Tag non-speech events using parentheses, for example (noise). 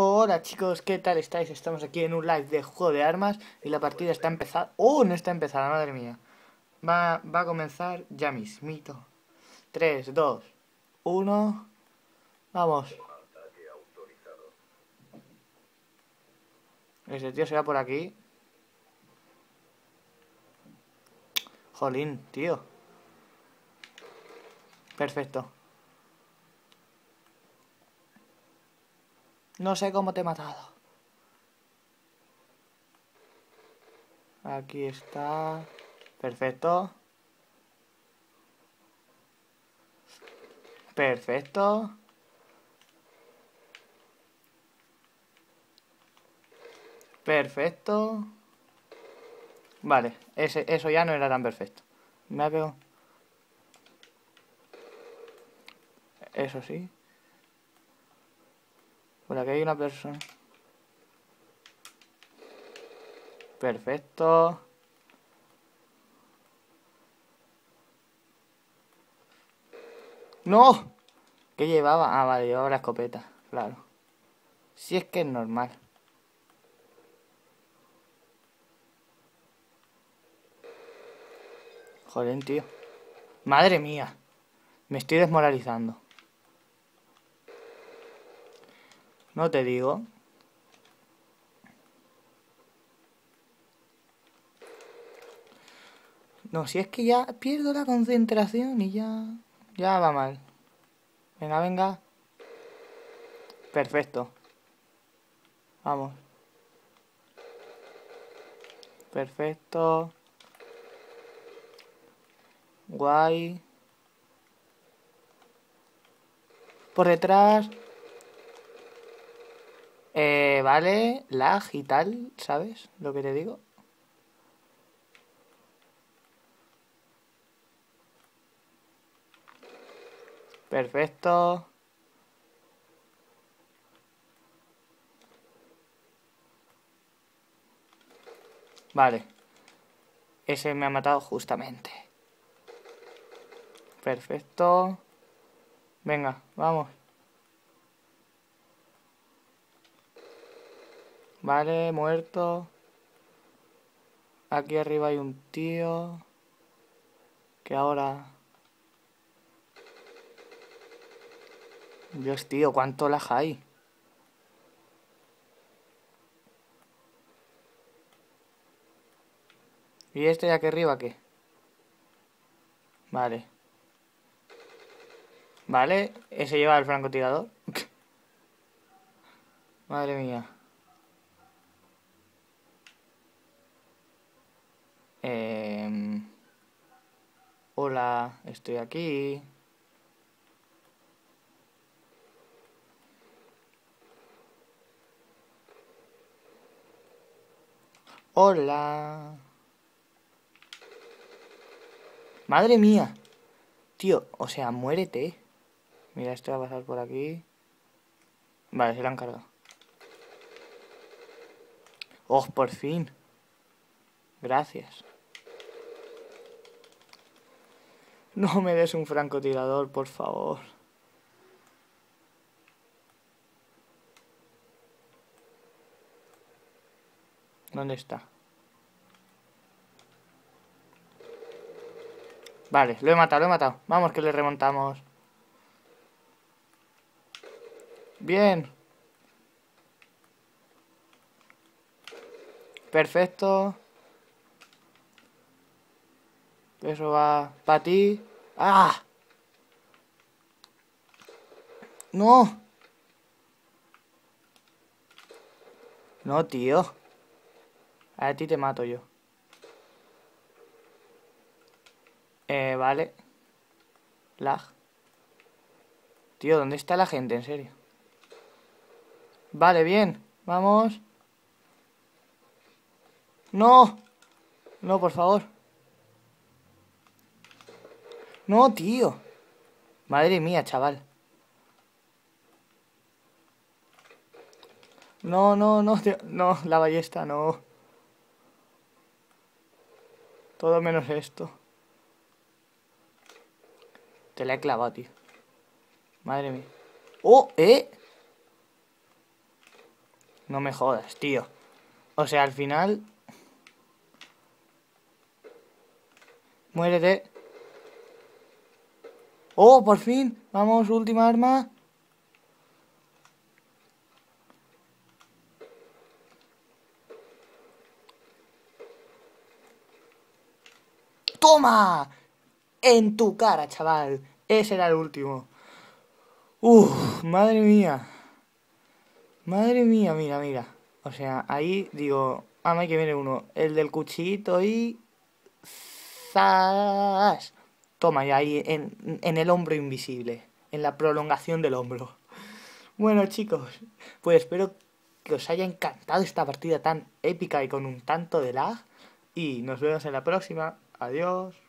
Hola chicos, ¿qué tal estáis? Estamos aquí en un live de juego de armas y la partida está empezada. ¡Oh! No está empezada, madre mía. Va, va a comenzar ya mismito. 3, 2, 1. Vamos. Ese tío se va por aquí. Jolín, tío. Perfecto. No sé cómo te he matado. Aquí está. Perfecto. Perfecto. Perfecto. Vale, ese, eso ya no era tan perfecto. Me ha pegado. Eso sí. Por aquí hay una persona. Perfecto. ¡No! ¿Qué llevaba? Ah, vale, llevaba la escopeta, claro. Si es que es normal. Joder, tío. Madre mía. Me estoy desmoralizando. No te digo. No, si es que ya pierdo la concentración y ya... Ya va mal. Venga, venga. Perfecto. Vamos. Perfecto. Guay. Por detrás. Eh, vale, lag y tal, ¿sabes? Lo que te digo. Perfecto. Vale. Ese me ha matado justamente. Perfecto. Venga, vamos. Vale, muerto. Aquí arriba hay un tío. Que ahora... Dios, tío, ¿cuánto lag hay? ¿Y este de aquí arriba qué? Vale. Vale, ese lleva el francotirador. (laughs) Madre mía. Eh, hola, estoy aquí. Hola. Madre mía. Tío, o sea, muérete. Mira, esto va a pasar por aquí. Vale, se lo han cargado. Oh, por fin. Gracias. No me des un francotirador, por favor. ¿Dónde está? Vale, lo he matado, lo he matado. Vamos que le remontamos. Bien. Perfecto. Eso va para ti. ¡Ah! ¡No! No, tío. A ti te mato yo. Eh, vale. Lag. Tío, ¿dónde está la gente? En serio. Vale, bien. Vamos. No. No, por favor. No, tío. Madre mía, chaval. No, no, no, tío. no, la ballesta, no. Todo menos esto. Te la he clavado, tío. Madre mía. ¡Oh! ¿Eh? No me jodas, tío. O sea, al final... Muérete. ¡Oh, por fin! Vamos, última arma. ¡Toma! En tu cara, chaval. Ese era el último. Uf, madre mía. Madre mía, mira, mira. O sea, ahí digo, ah, hay que viene uno. El del cuchillito y... ¡Zas! Toma, y ahí en, en el hombro invisible. En la prolongación del hombro. Bueno, chicos, pues espero que os haya encantado esta partida tan épica y con un tanto de lag. Y nos vemos en la próxima. Adiós.